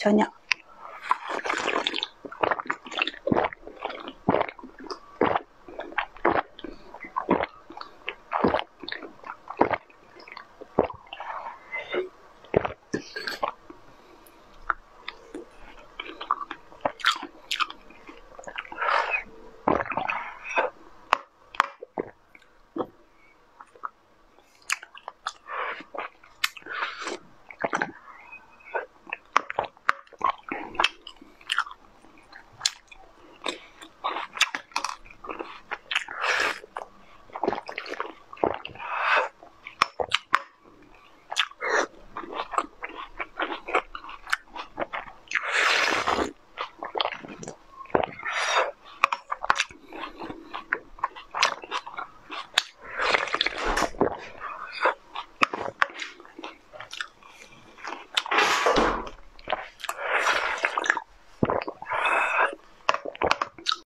ちゃにゃ。